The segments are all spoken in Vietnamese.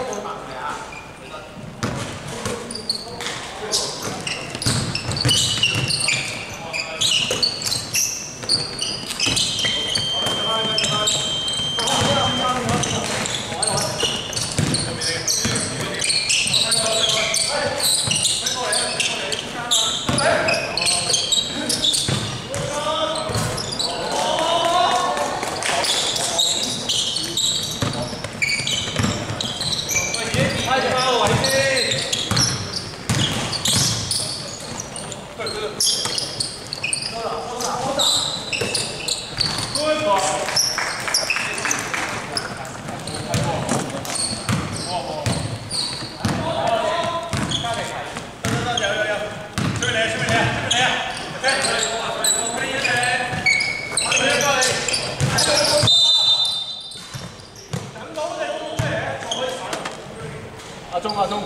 要我把它阿忠，阿忠。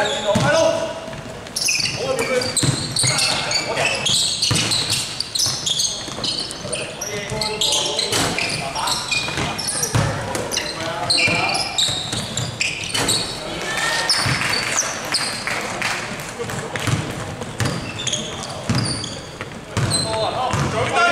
Go, go.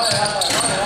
Yeah.